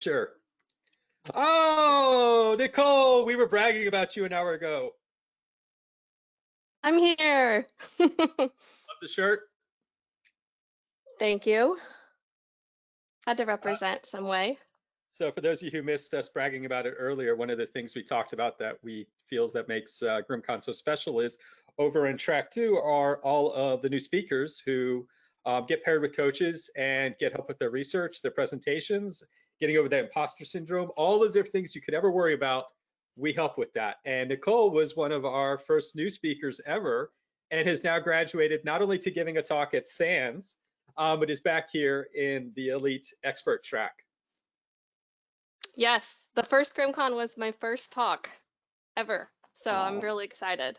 Sure. Oh, Nicole, we were bragging about you an hour ago. I'm here. Love the shirt. Thank you. Had to represent some way. So for those of you who missed us bragging about it earlier, one of the things we talked about that we feel that makes uh, GRIMMCon so special is over in track two are all of the new speakers who um, get paired with coaches and get help with their research, their presentations, getting over that imposter syndrome, all the different things you could ever worry about, we help with that. And Nicole was one of our first new speakers ever and has now graduated not only to giving a talk at SANS, um, but is back here in the elite expert track. Yes, the first GRIMMCon was my first talk ever. So Wow. I'm really excited.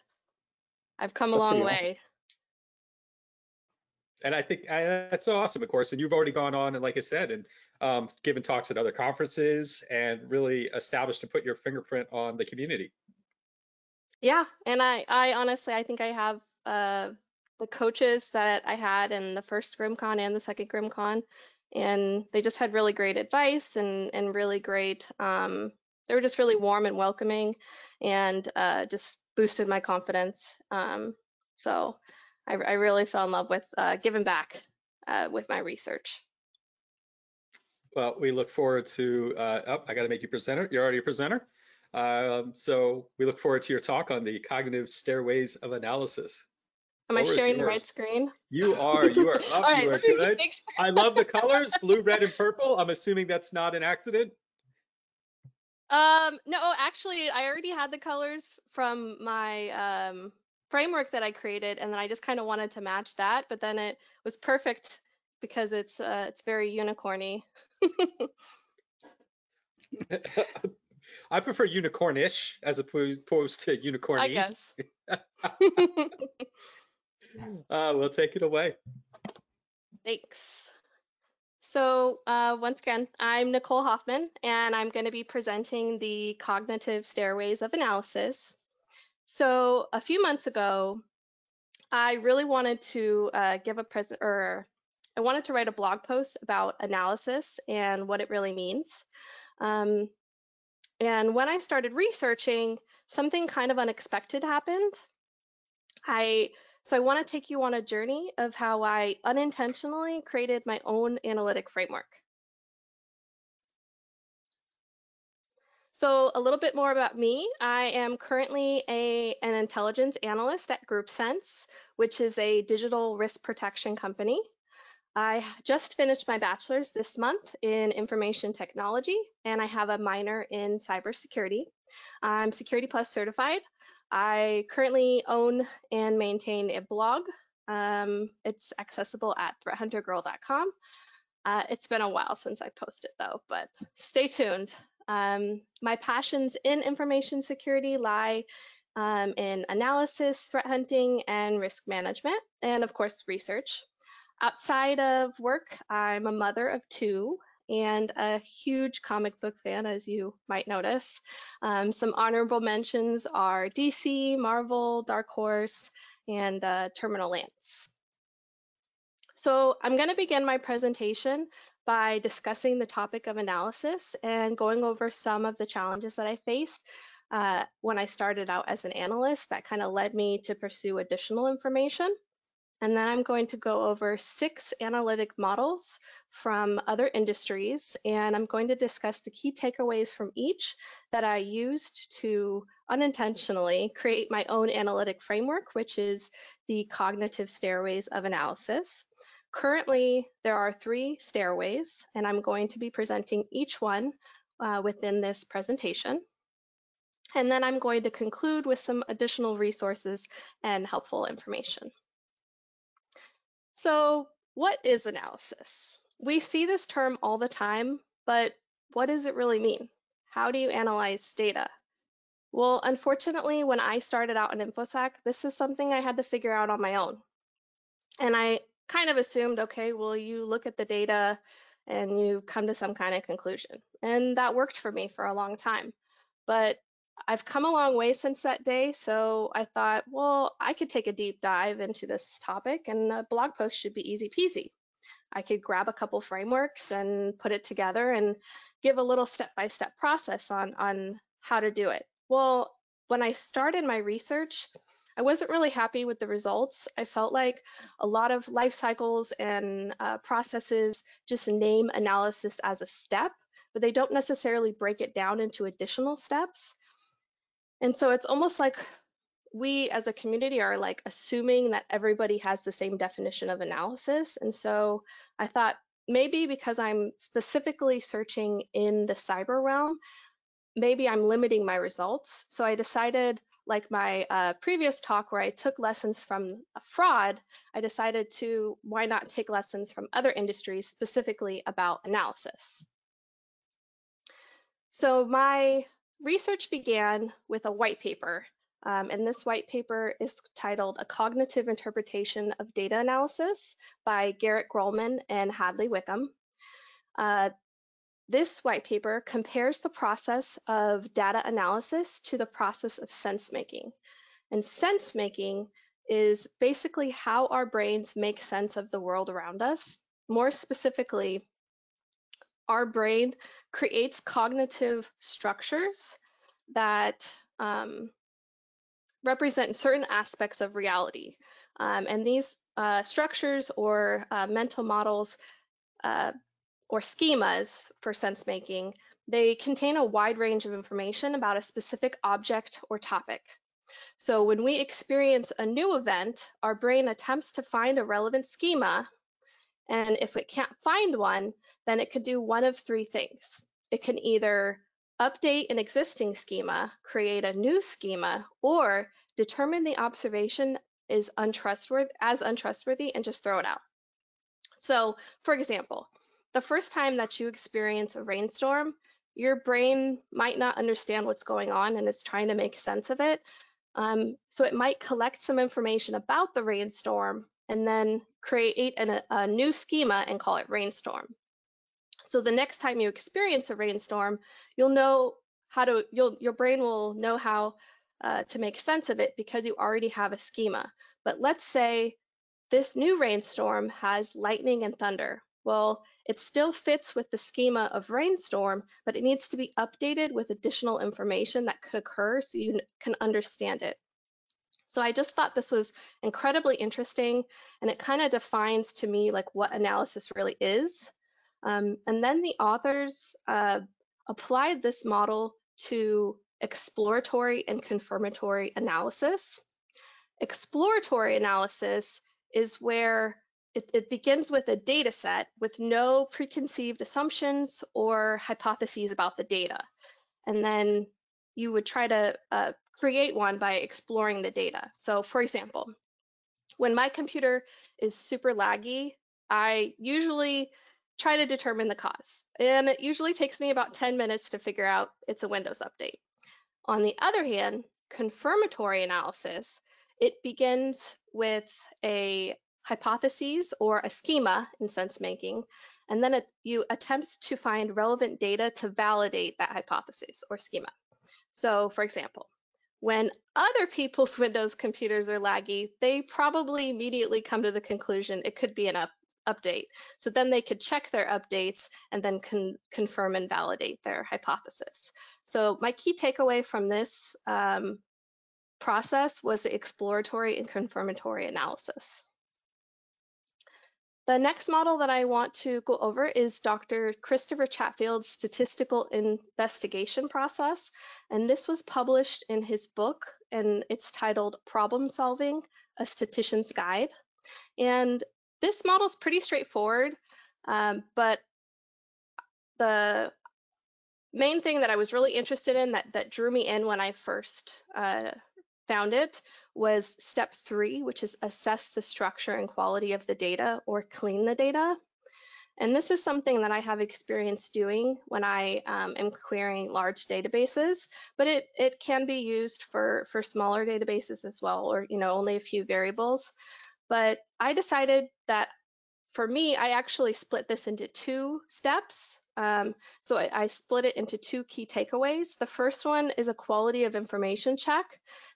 I've come a long way. awesome. And I think I, that's so awesome, of course. And you've already gone on and, like I said, and um, given talks at other conferences and really established and put your fingerprint on the community. Yeah, and I, I honestly, I think I have uh, the coaches that I had in the first GRIMMCon and the second GRIMMCon, and they just had really great advice and and really great. Um, they were just really warm and welcoming, and uh, just boosted my confidence. Um, so I, I really fell in love with uh, giving back uh, with my research. Well, we look forward to. Uh, oh, I got to make you presenter. You're already a presenter. Um, so we look forward to your talk on the cognitive stairways of analysis. Am I sharing the right screen? You are. You are up. All right, you are let me good. sure. I love the colors, blue, red, and purple. I'm assuming that's not an accident. Um, no, actually, I already had the colors from my um, framework that I created, and then I just kind of wanted to match that, but then it was perfect because it's uh, it's very unicorny. I prefer unicornish as opposed to unicorny. I guess. Uh, we'll take it away. Thanks. So uh, once again, I'm Nicole Hoffman, and I'm going to be presenting the cognitive stairways of analysis. So a few months ago, I really wanted to uh, give a present, or I wanted to write a blog post about analysis and what it really means. Um, and when I started researching, something kind of unexpected happened. I so I want to take you on a journey of how I unintentionally created my own analytic framework. So a little bit more about me. I am currently a, an intelligence analyst at GroupSense, which is a digital risk protection company. I just finished my bachelor's this month in information technology, and I have a minor in cybersecurity. I'm Security Plus certified. I currently own and maintain a blog. Um, it's accessible at threathuntergirl.com. Uh, it's been a while since I posted though, but stay tuned. Um, my passions in information security lie um, in analysis, threat hunting, and risk management, and of course, research. Outside of work, I'm a mother of two and a huge comic book fan, as you might notice. Um, some honorable mentions are DC, Marvel, Dark Horse, and uh, Terminal Lance. So I'm going to begin my presentation by discussing the topic of analysis and going over some of the challenges that I faced uh, when I started out as an analyst that kind of led me to pursue additional information. And then I'm going to go over six analytic models from other industries, and I'm going to discuss the key takeaways from each that I used to unintentionally create my own analytic framework, which is the cognitive stairways of analysis. Currently, there are three stairways, and I'm going to be presenting each one uh, within this presentation. And then I'm going to conclude with some additional resources and helpful information. So what is analysis? We see this term all the time, but what does it really mean? How do you analyze data? Well, unfortunately, when I started out in InfoSec, this is something I had to figure out on my own. And I kind of assumed, okay, well, you look at the data and you come to some kind of conclusion. And that worked for me for a long time. But I've come a long way since that day, so I thought, well, I could take a deep dive into this topic and a blog post should be easy peasy. I could grab a couple frameworks and put it together and give a little step-by-step process on, on how to do it. Well, when I started my research, I wasn't really happy with the results. I felt like a lot of life cycles and uh, processes just name analysis as a step, but they don't necessarily break it down into additional steps. And so it's almost like we as a community are like assuming that everybody has the same definition of analysis. And so I thought maybe because I'm specifically searching in the cyber realm, maybe I'm limiting my results. So I decided, like my uh, previous talk where I took lessons from fraud, I decided to why not take lessons from other industries specifically about analysis. So my research began with a white paper um, and this white paper is titled A Cognitive Interpretation of Data Analysis by Garrett Grolemund and Hadley Wickham. Uh, this white paper compares the process of data analysis to the process of sense making. And sense making is basically how our brains make sense of the world around us. More specifically, our brain creates cognitive structures that um, represent certain aspects of reality. Um, and these uh, structures or uh, mental models uh, or schemas for sense making, they contain a wide range of information about a specific object or topic. So when we experience a new event, our brain attempts to find a relevant schema. And if it can't find one, then it could do one of three things. It can either update an existing schema, create a new schema, or determine the observation is untrustworthy as untrustworthy and just throw it out. So, for example, the first time that you experience a rainstorm, your brain might not understand what's going on and it's trying to make sense of it. Um, so it might collect some information about the rainstorm and then create an, a new schema and call it rainstorm. So the next time you experience a rainstorm, you'll know how to, you'll, your brain will know how uh, to make sense of it because you already have a schema. But let's say this new rainstorm has lightning and thunder. Well, it still fits with the schema of rainstorm, but it needs to be updated with additional information that could occur so you can understand it. So I just thought this was incredibly interesting and it kind of defines to me like what analysis really is. Um, and then the authors uh, applied this model to exploratory and confirmatory analysis. Exploratory analysis is where it, it, begins with a data set with no preconceived assumptions or hypotheses about the data. And then you would try to uh, create one by exploring the data. So for example, when my computer is super laggy, I usually try to determine the cause. And it usually takes me about 10 minutes to figure out it's a Windows update. On the other hand, confirmatory analysis, it begins with a hypothesis or a schema in sense making, and then it, you attempt to find relevant data to validate that hypothesis or schema. So for example, when other people's Windows computers are laggy, they probably immediately come to the conclusion it could be an up update. So then they could check their updates and then con confirm and validate their hypothesis. So my key takeaway from this um, process was the exploratory and confirmatory analysis. The next model that I want to go over is Dr. Christopher Chatfield's statistical investigation process. And this was published in his book, and it's titled Problem Solving, A Statistician's Guide. And this model is pretty straightforward, um, but the main thing that I was really interested in that, that drew me in when I first uh, found it was step three, which is assess the structure and quality of the data or clean the data. And this is something that I have experience doing when I um, am querying large databases, but it, it can be used for, for smaller databases as well, or you know only a few variables. But I decided that for me, I actually split this into two steps. Um, so I, I, split it into two key takeaways. The first one is a quality of information check.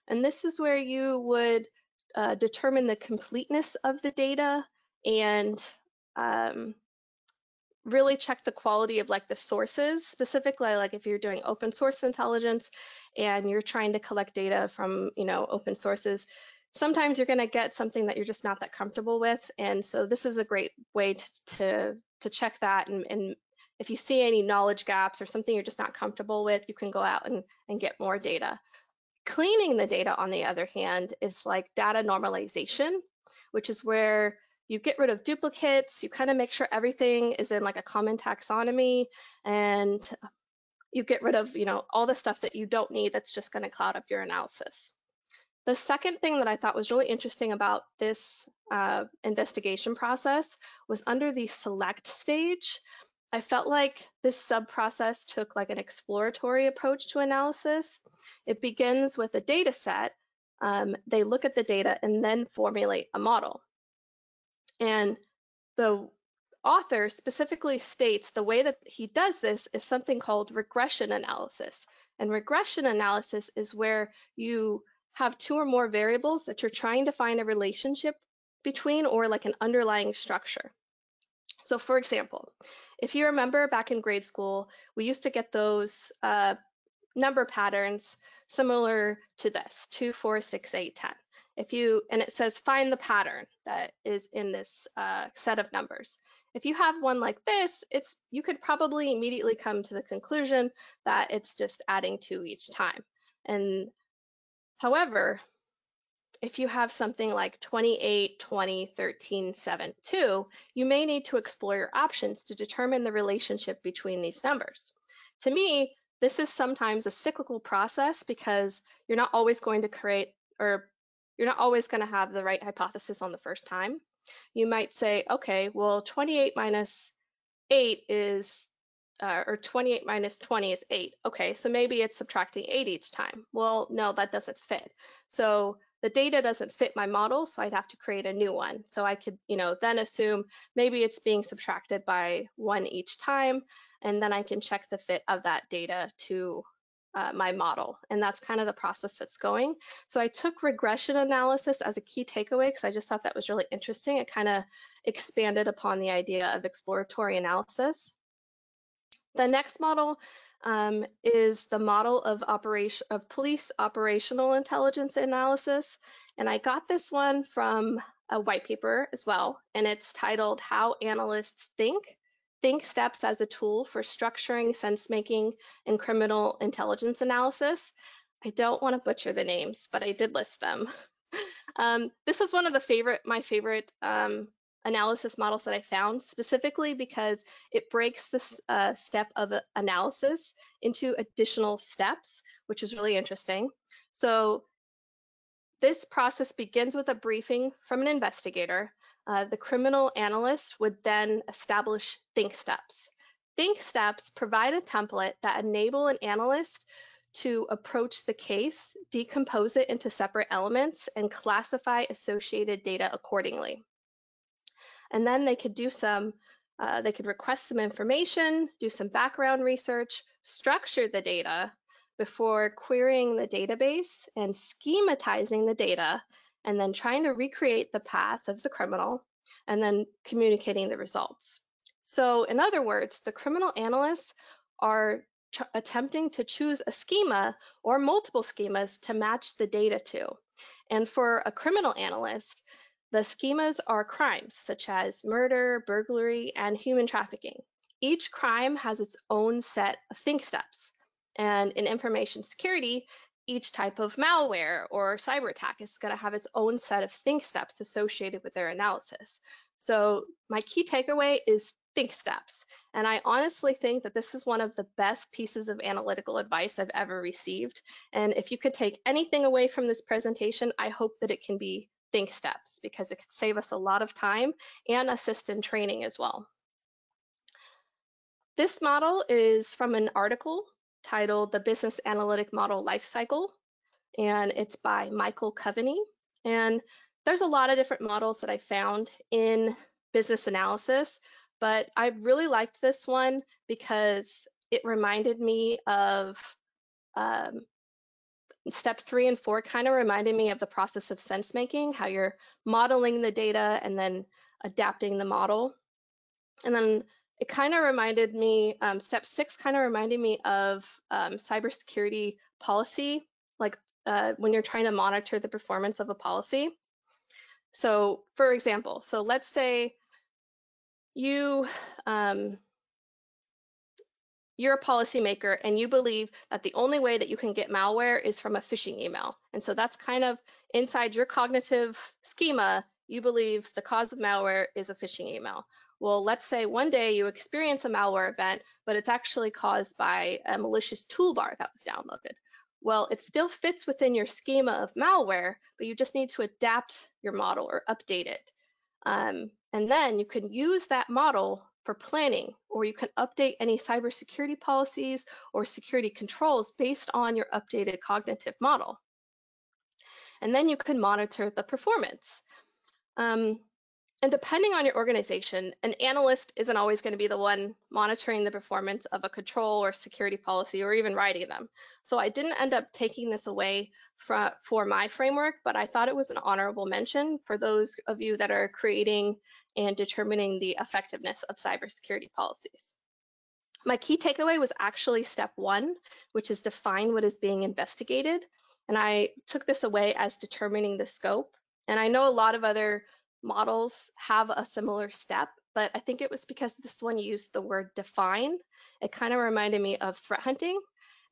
And this is where you would uh, determine the completeness of the data and um, really check the quality of like the sources specifically like if you're doing open source intelligence and you're trying to collect data from you know open sources sometimes you're going to get something that you're just not that comfortable with. And so this is a great way to to, to check that and, and if you see any knowledge gaps or something you're just not comfortable with you can go out and, and get more data cleaning the data on the other hand is like data normalization which is where you get rid of duplicates, you kind of make sure everything is in like a common taxonomy and you get rid of, you know, all the stuff that you don't need that's just going to cloud up your analysis. The second thing that I thought was really interesting about this uh, investigation process was under the select stage. I felt like this sub-process took like an exploratory approach to analysis. It begins with a data set. Um, they look at the data and then formulate a model. And the author specifically states the way that he does this is something called regression analysis. And regression analysis is where you have two or more variables that you're trying to find a relationship between or like an underlying structure. So for example, if you remember back in grade school, we used to get those uh, number patterns similar to this, 2, 4, 6, 8, 10 if you and it says find the pattern that is in this uh, set of numbers. If you have one like this it's you could probably immediately come to the conclusion that it's just adding two each time. And however if you have something like 28 20 13 7 2 you may need to explore your options to determine the relationship between these numbers to me this is sometimes a cyclical process because you're not always going to create or you're not always going to have the right hypothesis on the first time. You might say, okay, well, 28 minus 8 is, uh, or 28 minus 20 is 8. Okay, so maybe it's subtracting 8 each time. Well, no, that doesn't fit. So the data doesn't fit my model, so I'd have to create a new one. So I could, you know, then assume maybe it's being subtracted by 1 each time, and then I can check the fit of that data to uh, my model. And that's kind of the process that's going. So I took regression analysis as a key takeaway because I just thought that was really interesting. It kind of expanded upon the idea of exploratory analysis. The next model um, is the model of operation of police operational intelligence analysis. And I got this one from a white paper as well, and it's titled How Analysts Think think steps as a tool for structuring sense making and criminal intelligence analysis. I don't want to butcher the names, but I did list them. um, this is one of the favorite, my favorite um, analysis models that I found specifically because it breaks this uh, step of analysis into additional steps, which is really interesting. So this process begins with a briefing from an investigator uh, the criminal analyst would then establish think steps. Think steps provide a template that enable an analyst to approach the case, decompose it into separate elements, and classify associated data accordingly. And then they could do some, uh, they could request some information, do some background research, structure the data before querying the database and schematizing the data and then trying to recreate the path of the criminal and then communicating the results. So in other words, the criminal analysts are attempting to choose a schema or multiple schemas to match the data to. And for a criminal analyst, the schemas are crimes such as murder, burglary, and human trafficking. Each crime has its own set of think steps. And in information security, each type of malware or cyber attack is going to have its own set of think steps associated with their analysis. So my key takeaway is think steps. And I honestly think that this is one of the best pieces of analytical advice I've ever received. And if you could take anything away from this presentation, I hope that it can be think steps because it could save us a lot of time and assist in training as well. This model is from an article titled The Business Analytic Model Lifecycle, and it's by Michael Coveney. And there's a lot of different models that I found in business analysis, but I really liked this one because it reminded me of um, step three and four kind of reminded me of the process of sense making, how you're modeling the data and then adapting the model. And then it kind of reminded me, um, step six kind of reminded me of um, cybersecurity policy, like uh, when you're trying to monitor the performance of a policy. So for example, so let's say you um, you're a policymaker and you believe that the only way that you can get malware is from a phishing email. And so that's kind of inside your cognitive schema, you believe the cause of malware is a phishing email. Well, let's say one day you experience a malware event, but it's actually caused by a malicious toolbar that was downloaded. Well, it still fits within your schema of malware, but you just need to adapt your model or update it. Um, and then you can use that model for planning, or you can update any cybersecurity policies or security controls based on your updated cognitive model. And then you can monitor the performance. Um, and depending on your organization, an analyst isn't always going to be the one monitoring the performance of a control or security policy or even writing them. So I didn't end up taking this away for, for my framework, but I thought it was an honorable mention for those of you that are creating and determining the effectiveness of cybersecurity policies. My key takeaway was actually step one, which is define what is being investigated. And I took this away as determining the scope. And I know a lot of other models have a similar step, but I think it was because this one used the word define. It kind of reminded me of threat hunting.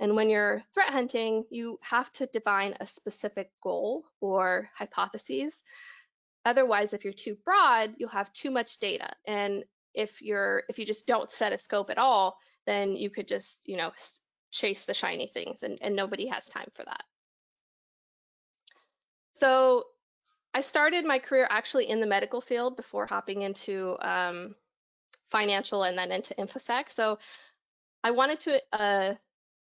And when you're threat hunting, you have to define a specific goal or hypotheses. Otherwise, if you're too broad, you'll have too much data. And if you're if you just don't set a scope at all, then you could just, you know, chase the shiny things and, and nobody has time for that. So I started my career actually in the medical field before hopping into um, financial and then into InfoSec. So I wanted to uh,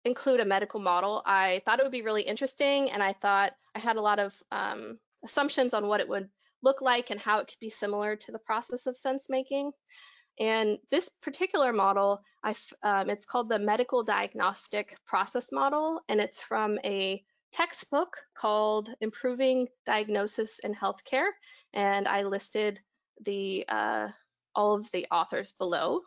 include a medical model. I thought it would be really interesting, and I thought I had a lot of um, assumptions on what it would look like and how it could be similar to the process of sense making. And this particular model, um, it's called the Medical Diagnostic Process Model, and it's from a textbook called Improving Diagnosis in Healthcare, and I listed the uh, all of the authors below.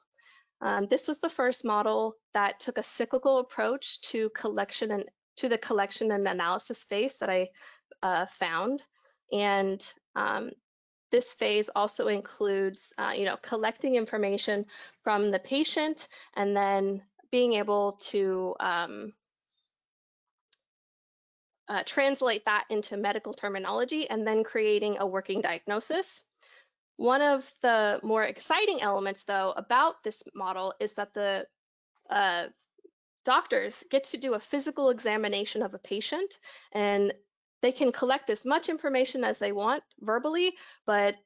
Um, this was the first model that took a cyclical approach to collection and to the collection and analysis phase that I uh, found, and um, this phase also includes, uh, you know, collecting information from the patient and then being able to um, uh, translate that into medical terminology and then creating a working diagnosis. One of the more exciting elements, though, about this model is that the uh, doctors get to do a physical examination of a patient and they can collect as much information as they want verbally, but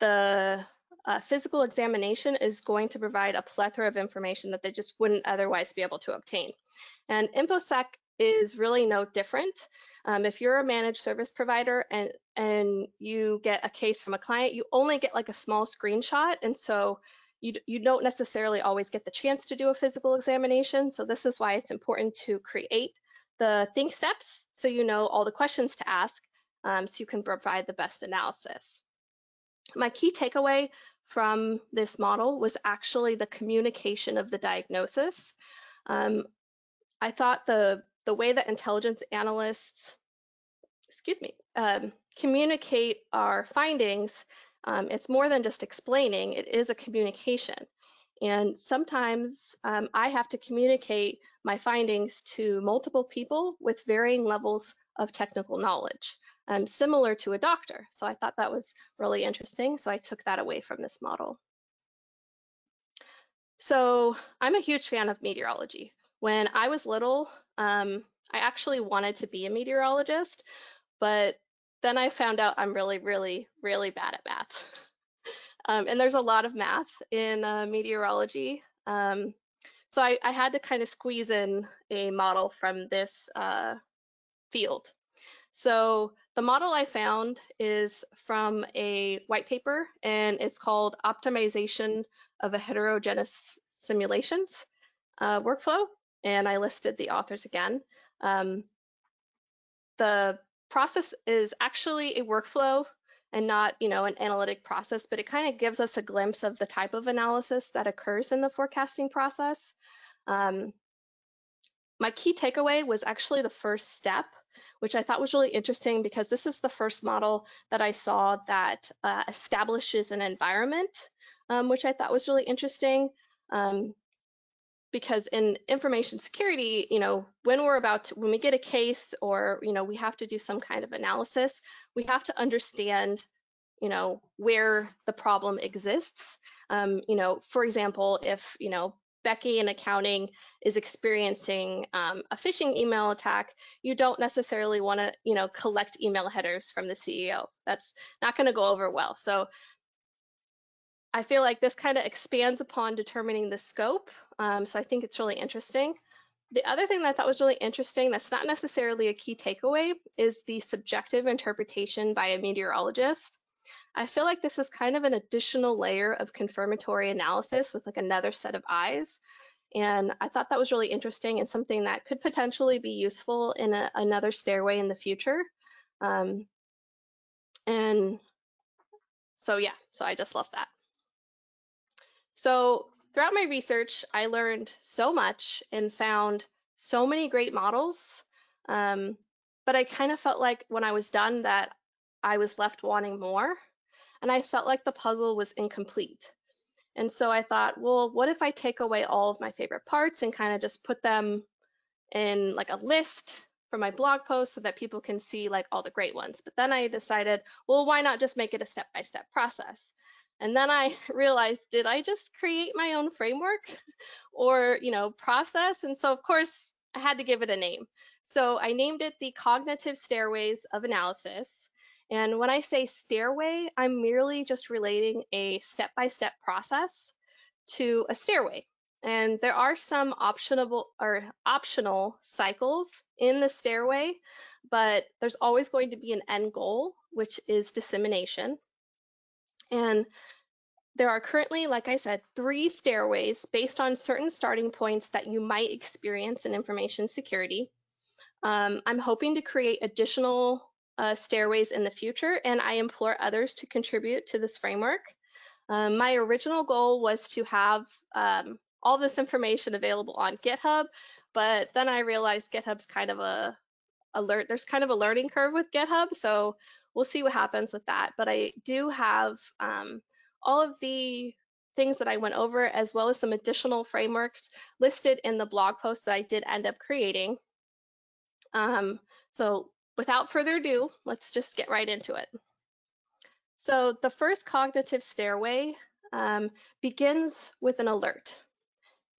the uh, physical examination is going to provide a plethora of information that they just wouldn't otherwise be able to obtain. And InfoSec is really no different. Um, if you're a managed service provider and and you get a case from a client, you only get like a small screenshot, and so you you don't necessarily always get the chance to do a physical examination. So this is why it's important to create the think steps so you know all the questions to ask, um, so you can provide the best analysis. My key takeaway from this model was actually the communication of the diagnosis. Um, I thought the the way that intelligence analysts, excuse me, um, communicate our findings, um, it's more than just explaining, it is a communication. And sometimes um, I have to communicate my findings to multiple people with varying levels of technical knowledge, um, similar to a doctor. So I thought that was really interesting. So I took that away from this model. So I'm a huge fan of meteorology. When I was little, um, I actually wanted to be a meteorologist, but then I found out I'm really, really, really bad at math. um, and there's a lot of math in uh, meteorology. Um, so I, I, had to kind of squeeze in a model from this uh, field. So the model I found is from a white paper, and it's called Optimization of a Heterogeneous Simulations uh, Workflow and I listed the authors again. Um, the process is actually a workflow, and not, you know, an analytic process, but it kind of gives us a glimpse of the type of analysis that occurs in the forecasting process. Um, my key takeaway was actually the first step, which I thought was really interesting because this is the first model that I saw that uh, establishes an environment, um, which I thought was really interesting. Um, because in information security, you know, when we're about to, when we get a case or, you know, we have to do some kind of analysis, we have to understand, you know, where the problem exists. Um, you know, for example, if, you know, Becky in accounting is experiencing um, a phishing email attack, you don't necessarily want to, you know, collect email headers from the CEO. That's not going to go over well. So I feel like this kind of expands upon determining the scope. Um, so I think it's really interesting. The other thing that I thought was really interesting that's not necessarily a key takeaway is the subjective interpretation by a meteorologist. I feel like this is kind of an additional layer of confirmatory analysis with like another set of eyes. And I thought that was really interesting and something that could potentially be useful in a, another stairway in the future. Um, and so yeah, so I just love that. So throughout my research, I learned so much and found so many great models. Um, but I kind of felt like when I was done that I was left wanting more. And I felt like the puzzle was incomplete. And so I thought, well, what if I take away all of my favorite parts and kind of just put them in like a list for my blog post so that people can see like all the great ones. But then I decided, well, why not just make it a step by step process? And then I realized, did I just create my own framework or, you know, process? And so of course I had to give it a name. So I named it the cognitive stairways of analysis. And when I say stairway, I'm merely just relating a step-by-step -step process to a stairway. And there are some optional or optional cycles in the stairway, but there's always going to be an end goal, which is dissemination. And there are currently, like I said, three stairways based on certain starting points that you might experience in information security. Um, I'm hoping to create additional uh, stairways in the future, and I implore others to contribute to this framework. Um, my original goal was to have um, all this information available on GitHub, but then I realized GitHub's kind of a alert. There's kind of a learning curve with GitHub, so we'll see what happens with that. But I do have um, all of the things that I went over, as well as some additional frameworks listed in the blog post that I did end up creating. Um, so without further ado, let's just get right into it. So the first cognitive stairway um, begins with an alert.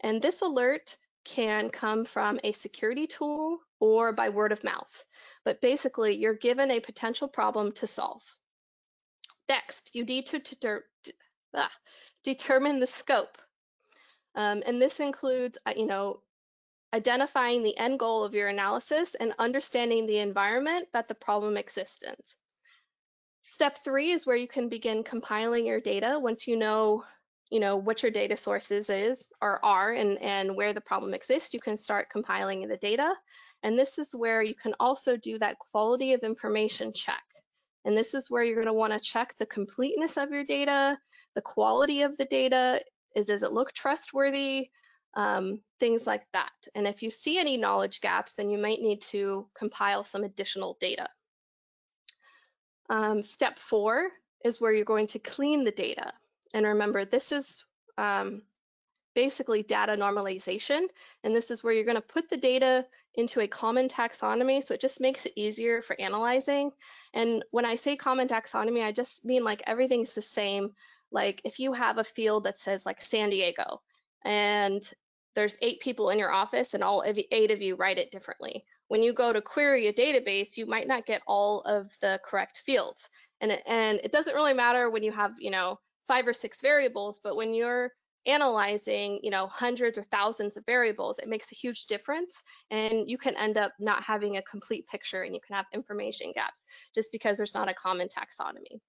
And this alert can come from a security tool or by word of mouth. But basically, you're given a potential problem to solve. Next, you need to deter ah, determine the scope. Um, and this includes, uh, you know, identifying the end goal of your analysis and understanding the environment that the problem exists in. Step three is where you can begin compiling your data once you know you know what your data sources is or are and, and where the problem exists, you can start compiling the data. And this is where you can also do that quality of information check. And this is where you're going to want to check the completeness of your data, the quality of the data, is does it look trustworthy, um, things like that. And if you see any knowledge gaps, then you might need to compile some additional data. Um, step four is where you're going to clean the data. And remember, this is um, basically data normalization. And this is where you're going to put the data into a common taxonomy. So it just makes it easier for analyzing. And when I say common taxonomy, I just mean like everything's the same. Like if you have a field that says like San Diego and there's eight people in your office and all eight of you write it differently. When you go to query a database, you might not get all of the correct fields. And it, and it doesn't really matter when you have, you know, five or six variables, but when you're analyzing, you know, hundreds or thousands of variables, it makes a huge difference. And you can end up not having a complete picture and you can have information gaps just because there's not a common taxonomy.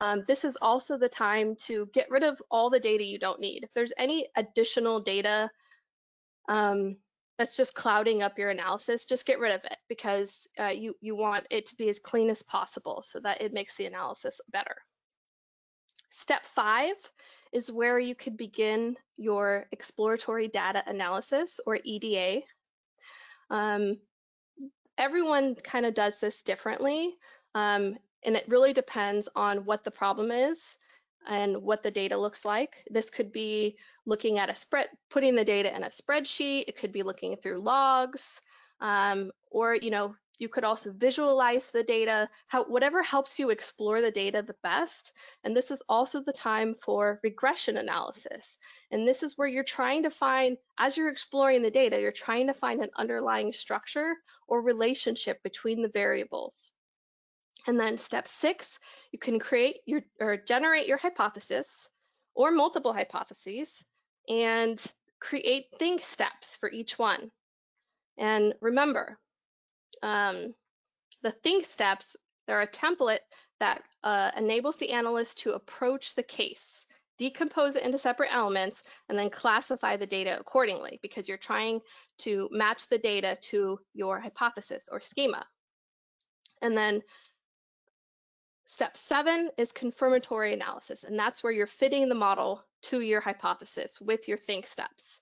Um, this is also the time to get rid of all the data you don't need. If there's any additional data um, that's just clouding up your analysis, just get rid of it because uh, you, you want it to be as clean as possible so that it makes the analysis better. Step five is where you could begin your exploratory data analysis or EDA. Um, everyone kind of does this differently, um, and it really depends on what the problem is and what the data looks like. This could be looking at a spread, putting the data in a spreadsheet. It could be looking through logs, um, or you know, you could also visualize the data. How whatever helps you explore the data the best. And this is also the time for regression analysis. And this is where you're trying to find, as you're exploring the data, you're trying to find an underlying structure or relationship between the variables. And then step six, you can create your or generate your hypothesis or multiple hypotheses and create think steps for each one. And remember, um, the think steps, they're a template that uh, enables the analyst to approach the case, decompose it into separate elements, and then classify the data accordingly because you're trying to match the data to your hypothesis or schema. And then Step seven is confirmatory analysis, and that's where you're fitting the model to your hypothesis with your think steps.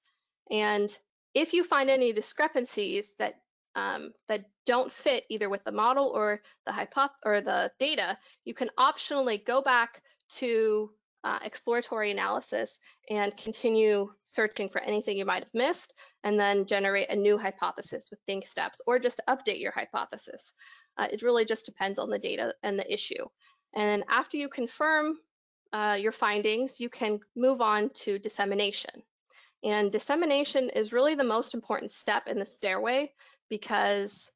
And if you find any discrepancies that um, that don't fit either with the model or the hypoth or the data, you can optionally go back to uh, exploratory analysis and continue searching for anything you might have missed, and then generate a new hypothesis with think steps, or just update your hypothesis. Uh, it really just depends on the data and the issue. And then after you confirm uh, your findings, you can move on to dissemination. And dissemination is really the most important step in the stairway because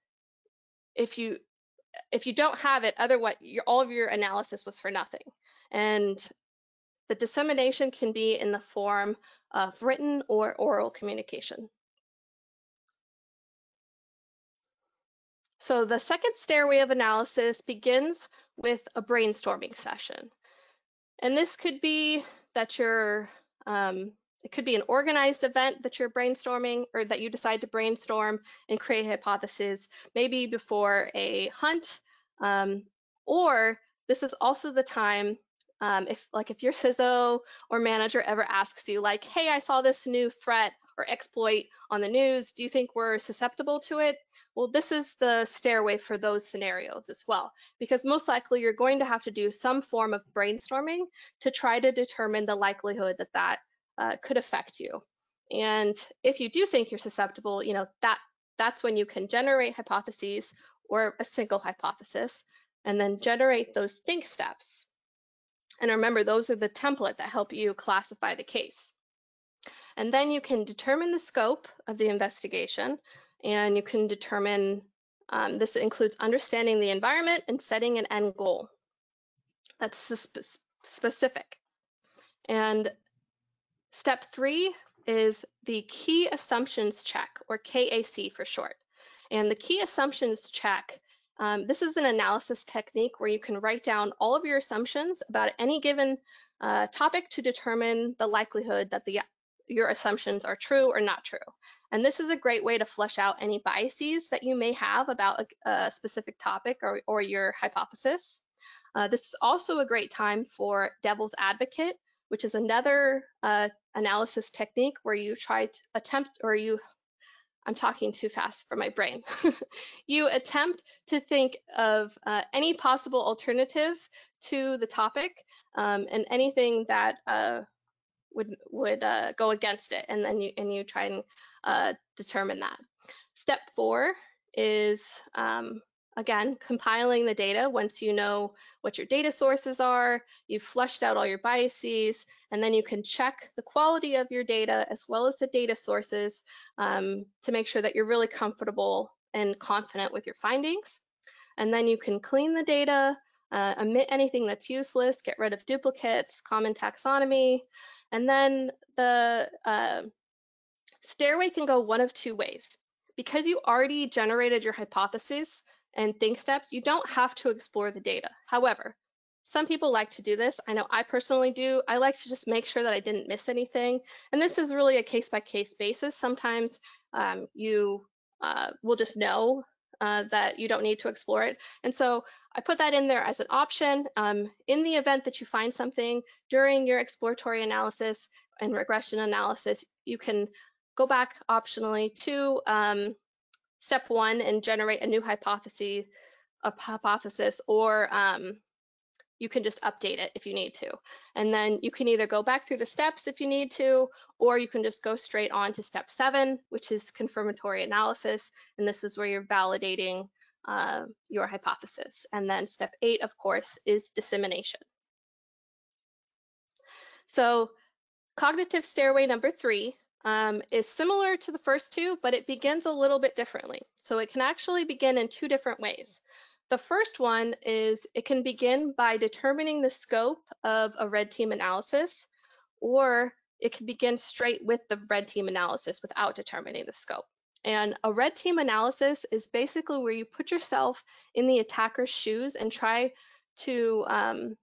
if you if you don't have it, otherwise your, all of your analysis was for nothing. And the dissemination can be in the form of written or oral communication. So the second stairway of analysis begins with a brainstorming session. And this could be that you're, um, it could be an organized event that you're brainstorming or that you decide to brainstorm and create a hypothesis, maybe before a hunt. Um, or this is also the time um, if like if your CISO or manager ever asks you like, hey, I saw this new threat or exploit on the news, do you think we're susceptible to it? Well, this is the stairway for those scenarios as well, because most likely you're going to have to do some form of brainstorming to try to determine the likelihood that that uh, could affect you. And if you do think you're susceptible, you know, that that's when you can generate hypotheses or a single hypothesis and then generate those think steps. And remember, those are the template that help you classify the case. And then you can determine the scope of the investigation and you can determine, um, this includes understanding the environment and setting an end goal that's spe specific. And step three is the key assumptions check or KAC for short. And the key assumptions check um, this is an analysis technique where you can write down all of your assumptions about any given uh, topic to determine the likelihood that the your assumptions are true or not true. And this is a great way to flesh out any biases that you may have about a, a specific topic or, or your hypothesis. Uh, this is also a great time for devil's advocate, which is another uh, analysis technique where you try to attempt or you I'm talking too fast for my brain. you attempt to think of uh, any possible alternatives to the topic um, and anything that uh, would would uh, go against it, and then you and you try and uh, determine that. Step four is um, Again, compiling the data once you know what your data sources are, you've flushed out all your biases, and then you can check the quality of your data as well as the data sources um, to make sure that you're really comfortable and confident with your findings. And then you can clean the data, uh, omit anything that's useless, get rid of duplicates, common taxonomy, and then the uh, stairway can go one of two ways. Because you already generated your hypotheses, and think steps, you don't have to explore the data. However, some people like to do this. I know I personally do. I like to just make sure that I didn't miss anything. And this is really a case by case basis. Sometimes um, you uh, will just know uh, that you don't need to explore it. And so I put that in there as an option. Um, in the event that you find something during your exploratory analysis and regression analysis, you can go back optionally to um, step one and generate a new hypothesis, a hypothesis or um, you can just update it if you need to. And then you can either go back through the steps if you need to, or you can just go straight on to step seven, which is confirmatory analysis. And this is where you're validating uh, your hypothesis. And then step eight, of course, is dissemination. So cognitive stairway number three um, is similar to the first two, but it begins a little bit differently. So it can actually begin in two different ways. The first one is it can begin by determining the scope of a red team analysis, or it can begin straight with the red team analysis without determining the scope. And a red team analysis is basically where you put yourself in the attacker's shoes and try to, um,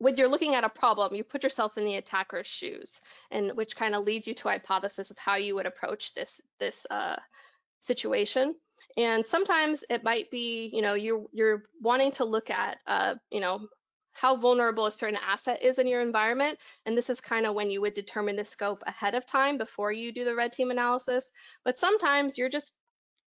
when you're looking at a problem, you put yourself in the attacker's shoes, and which kind of leads you to a hypothesis of how you would approach this this uh, situation. And sometimes it might be, you know, you're you're wanting to look at, uh, you know, how vulnerable a certain asset is in your environment. And this is kind of when you would determine the scope ahead of time before you do the red team analysis. But sometimes you're just,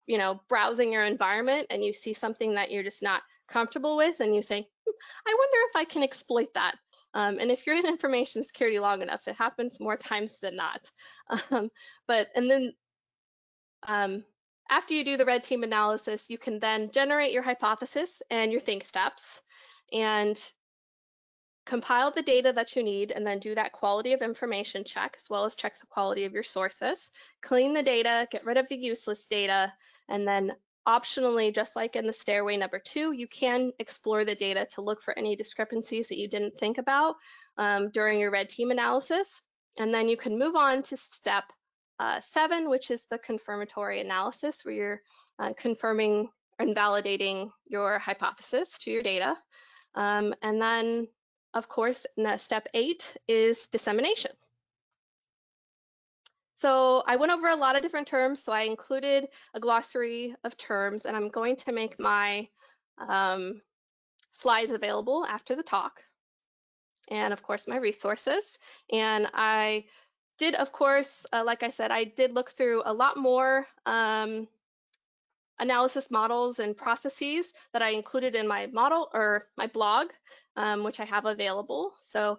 you know, browsing your environment and you see something that you're just not comfortable with and you think, hmm, I wonder if I can exploit that. Um, and if you're in information security long enough, it happens more times than not. Um, but, and then um, after you do the red team analysis, you can then generate your hypothesis and your think steps and compile the data that you need and then do that quality of information check as well as check the quality of your sources, clean the data, get rid of the useless data, and then optionally, just like in the stairway number two, you can explore the data to look for any discrepancies that you didn't think about um, during your red team analysis. And then you can move on to step uh, seven, which is the confirmatory analysis, where you're uh, confirming and validating your hypothesis to your data. Um, and then, of course, step eight is dissemination. So I went over a lot of different terms, so I included a glossary of terms, and I'm going to make my um, slides available after the talk. And of course, my resources. And I did, of course, uh, like I said, I did look through a lot more um, analysis models and processes that I included in my model or my blog, um, which I have available. So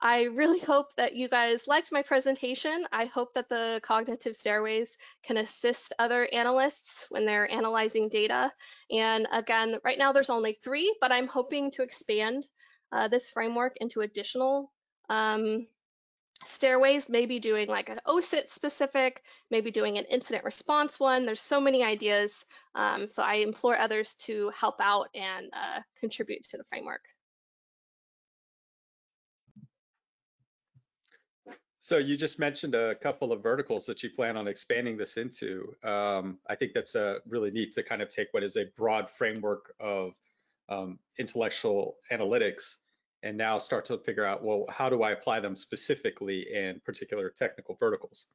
I really hope that you guys liked my presentation. I hope that the cognitive stairways can assist other analysts when they're analyzing data. And again, right now there's only three, but I'm hoping to expand uh, this framework into additional um, stairways, maybe doing like an OSINT specific, maybe doing an incident response one. There's so many ideas. Um, so I implore others to help out and uh, contribute to the framework. So you just mentioned a couple of verticals that you plan on expanding this into. Um, I think that's uh, really neat to kind of take what is a broad framework of um, intellectual analytics and now start to figure out, well, how do I apply them specifically in particular technical verticals?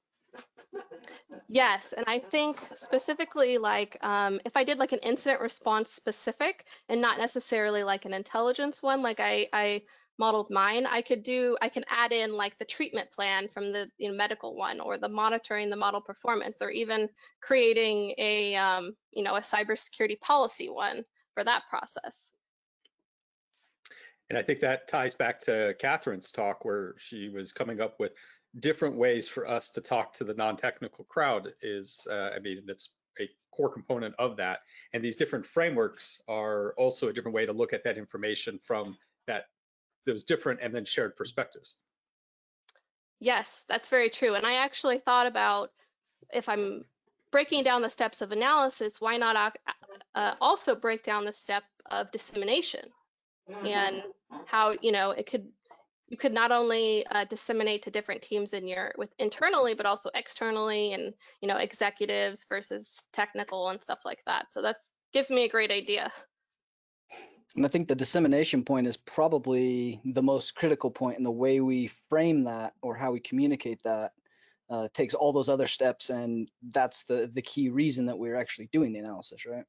Yes, and I think specifically like um, if I did like an incident response specific and not necessarily like an intelligence one, like I, I modeled mine, I could do, I can add in like the treatment plan from the you know, medical one or the monitoring the model performance or even creating a, um, you know, a cybersecurity policy one for that process. And I think that ties back to Catherine's talk where she was coming up with different ways for us to talk to the non-technical crowd is, uh, I mean, that's a core component of that. And these different frameworks are also a different way to look at that information from that those different and then shared perspectives. Yes, that's very true. And I actually thought about if I'm breaking down the steps of analysis, why not uh, also break down the step of dissemination? and how you know it could you could not only uh, disseminate to different teams in your with internally but also externally and you know executives versus technical and stuff like that so that's gives me a great idea And I think the dissemination point is probably the most critical point in the way we frame that or how we communicate that uh, takes all those other steps and that's the the key reason that we're actually doing the analysis, right?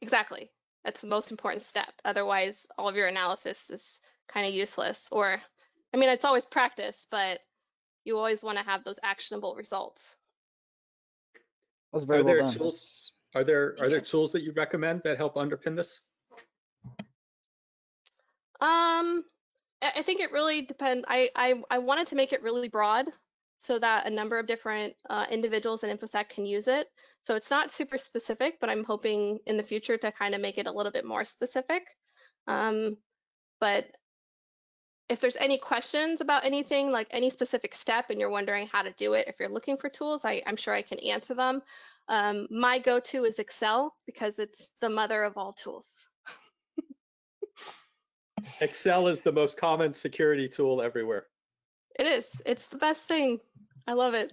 Exactly. That's the most important step. Otherwise, all of your analysis is kind of useless. Or, I mean, it's always practice, but you always want to have those actionable results. That was very Are well there done. tools? Are there are there tools that you recommend that help underpin this? Um, I think it really depends. I, I, I wanted to make it really broad so that a number of different uh, individuals in InfoSec can use it. So it's not super specific, but I'm hoping in the future to kind of make it a little bit more specific. Um, but if there's any questions about anything, like any specific step, and you're wondering how to do it, if you're looking for tools, I, I'm sure I can answer them. Um, my go-to is Excel because it's the mother of all tools. Excel is the most common security tool everywhere. It is. It's the best thing. I love it.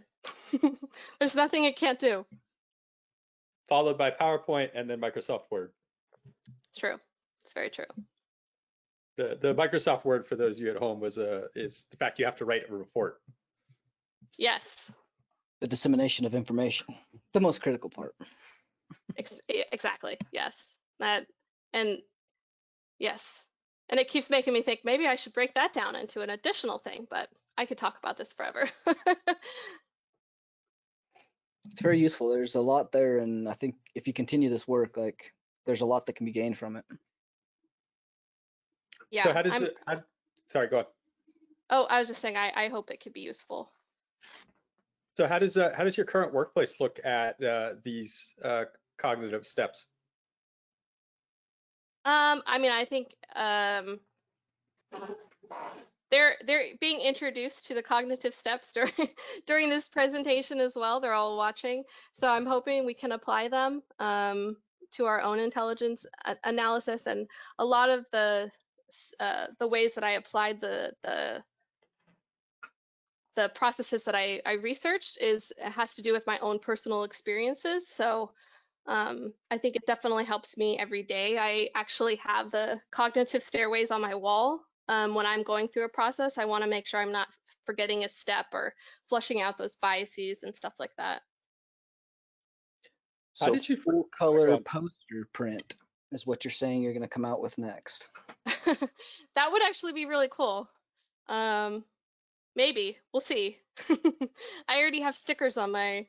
There's nothing it can't do. Followed by PowerPoint and then Microsoft Word. It's true. It's very true. The the Microsoft Word for those of you at home was a is the fact you have to write a report. Yes, The dissemination of information, the most critical part. ex- exactly. Yes. That and yes. And it keeps making me think maybe I should break that down into an additional thing, but I could talk about this forever. It's very useful. There's a lot there, and I think if you continue this work, like there's a lot that can be gained from it. yeah. so how does I'm- it? How, sorry, go on. oh, I was just saying I, I hope it could be useful. So how does uh, how does your current workplace look at uh, these uh, cognitive steps? Um, I mean, I think um, they're they're being introduced to the cognitive steps during during this presentation as well. They're all watching, so I'm hoping we can apply them um, to our own intelligence a- analysis. And a lot of the uh, the ways that I applied the the the processes that I, I researched is has to do with my own personal experiences. So um, I think it definitely helps me every day. I actually have the cognitive stairways on my wall. Um, when I'm going through a process, I want to make sure I'm not forgetting a step or flushing out those biases and stuff like that. How did you- full color on. poster print is what you're saying you're going to come out with next. that would actually be really cool. Um, maybe we'll see. I already have stickers on my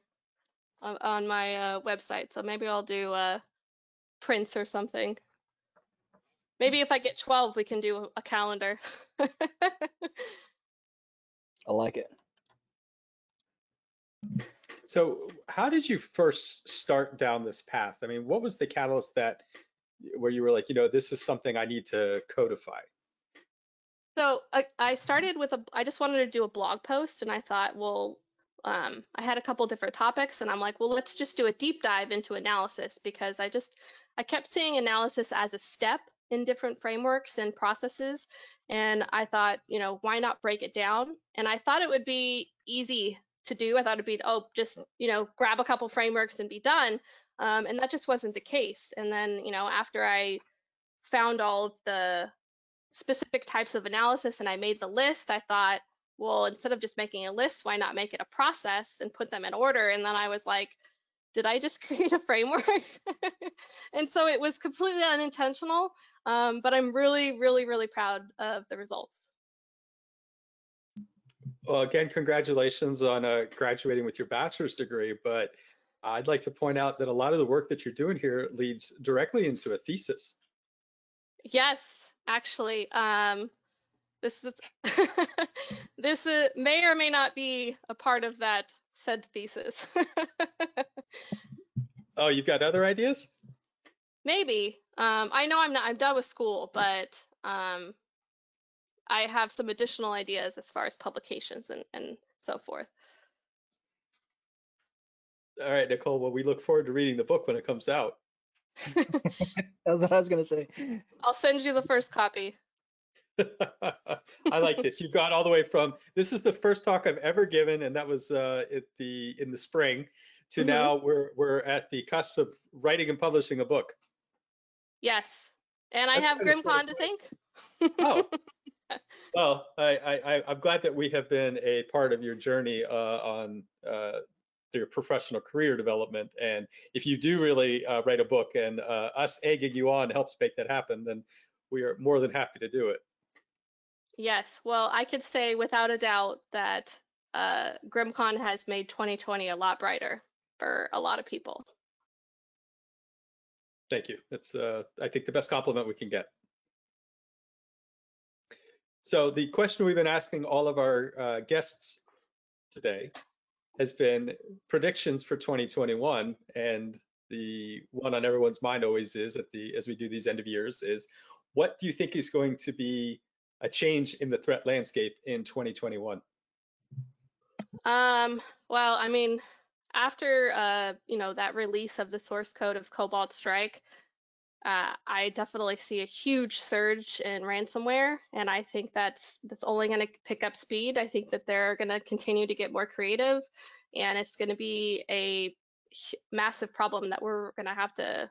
on, on my uh, website, so maybe I'll do uh, prints or something. Maybe if I get 12, we can do a calendar. I like it. So how did you first start down this path? I mean, what was the catalyst that where you were like, you know, this is something I need to codify? So I, I started with a, I just wanted to do a blog post and I thought, well, um, I had a couple different topics and I'm like, well, let's just do a deep dive into analysis because I just, I kept seeing analysis as a step in different frameworks and processes. And I thought, you know, why not break it down? And I thought it would be easy to do. I thought it'd be, oh, just, you know, grab a couple frameworks and be done. Um, and that just wasn't the case. And then, you know, after I found all of the specific types of analysis and I made the list, I thought, well, instead of just making a list, why not make it a process and put them in order? And then I was like, did I just create a framework? and so it was completely unintentional, um, but I'm really, really, really proud of the results. Well, again, congratulations on uh, graduating with your bachelor's degree. But I'd like to point out that a lot of the work that you're doing here leads directly into a thesis. Yes, actually, um, this is this uh, may or may not be a part of that said thesis. Oh, you've got other ideas? Maybe. Um, I know I'm not. I'm done with school, but um, I have some additional ideas as far as publications and and so forth. All right, Nicole. Well, we look forward to reading the book when it comes out. That's what I was going to say. I'll send you the first copy. I like this. You've got all the way from this is the first talk I've ever given, and that was uh, at the in the spring, to Mhm. now we're we're at the cusp of writing and publishing a book. Yes, And I That's have kinda GRIMMCon to thank. Oh. Well, I, I, I- I'm glad that we have been a part of your journey uh, on uh, your professional career development. And if you do really uh, write a book and uh, us egging you on helps make that happen, then we are more than happy to do it. Yes, well, I could say without a doubt that uh, GRIMMCon has made 2020 a lot brighter for a lot of people. Thank you. That's, uh, I think, the best compliment we can get. So the question we've been asking all of our uh, guests today has been predictions for 2021, and the one on everyone's mind always is at the as we do these end of years is what do you think is going to be a change in the threat landscape in 2021? Um, well, I mean, after uh, you know, that release of the source code of Cobalt Strike, uh, I definitely see a huge surge in ransomware, and I think that's that's only going to pick up speed. I think that they're going to continue to get more creative, and it's going to be a massive problem that we're going to have to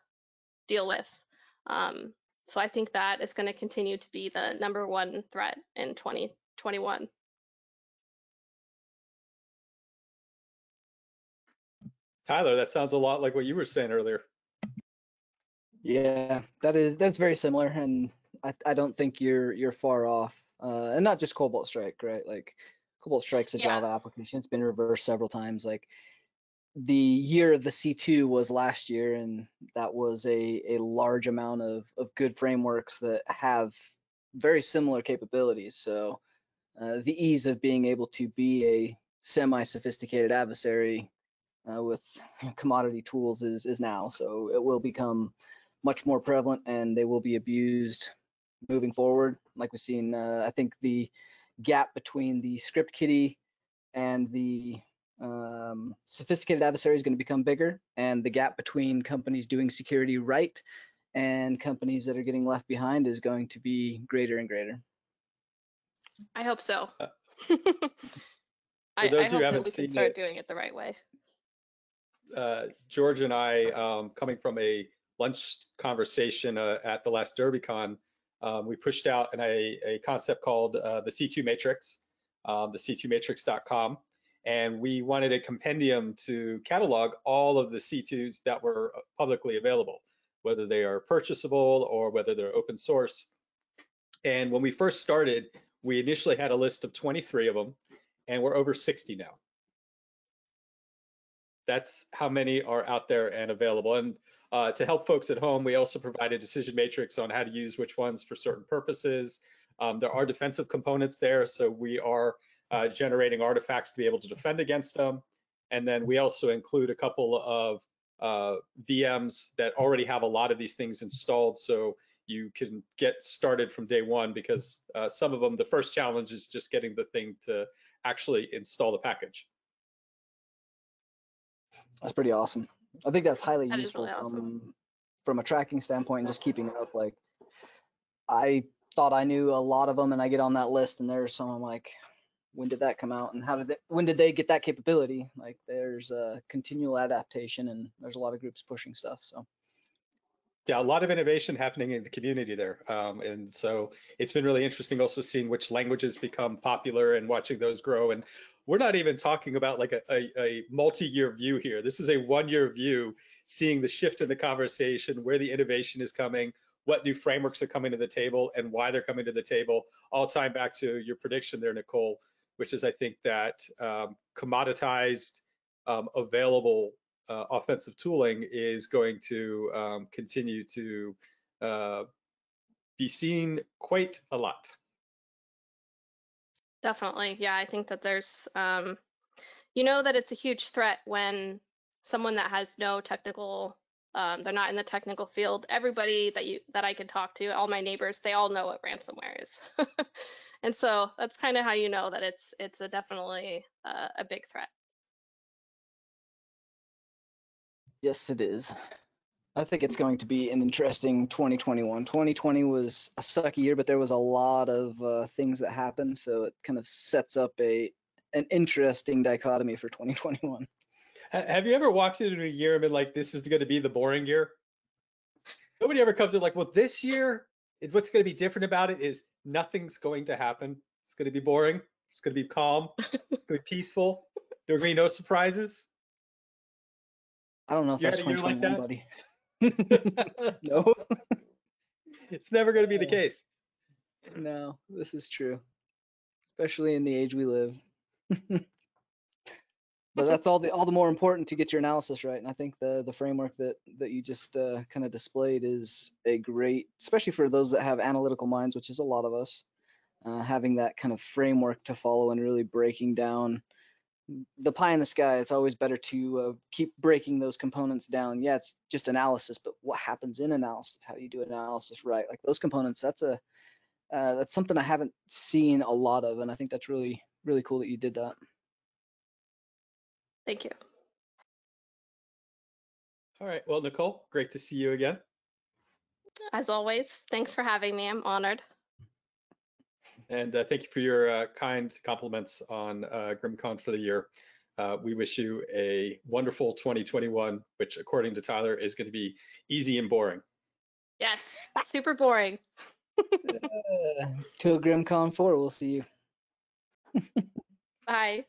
deal with. Um, so I think that is going to continue to be the number one threat in 2021. Tyler, that sounds a lot like what you were saying earlier. Yeah, that is that's very similar, and I, I don't think you're you're far off. Uh, and not just Cobalt Strike, right? Like Cobalt Strike's a Yeah. Java application. It's been reversed several times. Like the year of the C2 was last year, and that was a a large amount of of good frameworks that have very similar capabilities. So uh, the ease of being able to be a semi-sophisticated adversary uh, with commodity tools is is now. So it will become much more prevalent, and they will be abused moving forward. Like we've seen, uh, I think the gap between the script kiddie and the um, sophisticated adversary is going to become bigger, and the gap between companies doing security right and companies that are getting left behind is going to be greater and greater. I hope so. Uh, I, those I who hope that haven't we can start it- doing it the right way. uh, George and I, um, coming from a lunch conversation uh, at the last DerbyCon, um, we pushed out an, a, a concept called uh, the C2 Matrix, um, the c2matrix.com, and we wanted a compendium to catalog all of the C2s that were publicly available, whether they are purchasable or whether they're open source. And when we first started, we initially had a list of 23 of them, and we're over 60 now that's how many are out there and available. And uh, to help folks at home, we also provide a decision matrix on how to use which ones for certain purposes. Um, there are defensive components there, so we are uh, generating artifacts to be able to defend against them. And then we also include a couple of uh, VMs that already have a lot of these things installed, so you can get started from day one because uh, some of them, the first challenge is just getting the thing to actually install the package. That's pretty awesome. I think that's highly That is useful really awesome. from from a tracking standpoint and just keeping it up. Like I thought I knew a lot of them, and I get on that list, and there's some I'm like, when did that come out, and how did they, when did they get that capability? Like there's a continual adaptation, and there's a lot of groups pushing stuff. So yeah, a lot of innovation happening in the community there. Um, and so it's been really interesting also seeing which languages become popular and watching those grow. And we're not even talking about like a, a, a multi-year view here. This is a one-year view, seeing the shift in the conversation, where the innovation is coming, what new frameworks are coming to the table, and why they're coming to the table. All time back to your prediction there, Nicole, which is I think that um, commoditized, um, available uh, offensive tooling is going to um, continue to uh, be seen quite a lot. Definitely. Yeah, I think that there's, um, you know, that it's a huge threat when someone that has no technical, um, they're not in the technical field. Everybody that you that I can talk to, all my neighbors, they all know what ransomware is, and so that's kind of how you know that it's it's a definitely uh, a big threat. yes, it is. I think it's going to be an interesting 2021. 2020 was a sucky year, but there was a lot of uh, things that happened, so it kind of sets up a an interesting dichotomy for 2021. Ha- Have you ever walked into a year and been like, this is going to be the boring year? Nobody ever comes in like, well, this year it, what's going to be different about it is nothing's going to happen. It's going to be boring. It's going to be calm. it's going to be peaceful. There are going to be no surprises. I don't know if You that's had a year like 2021, buddy. no, It's never going to be the case. no, this is true, especially in the age we live. but that's all the all the more important to get your analysis right. And I think the the framework that that you just uh, kind of displayed is a great, especially for those that have analytical minds, which is a lot of us. Uh, having that kind of framework to follow and really breaking down the pie in the sky. It's always better to uh, keep breaking those components down. Yeah, it's just analysis, but what happens in analysis? How do you do analysis right? Like those components. That's a uh, that's something I haven't seen a lot of, and I think that's really really cool that you did that. Thank you. All right. Well, Nicole, great to see you again. As always, thanks for having me. I'm honored. And uh, thank you for your uh, kind compliments on uh, GRIMMCon for the year. Uh, we wish you a wonderful 2021, which according to Tyler is going to be easy and boring. Yes, super boring. Uh, till GRIMMCon 4, we'll see you. Bye.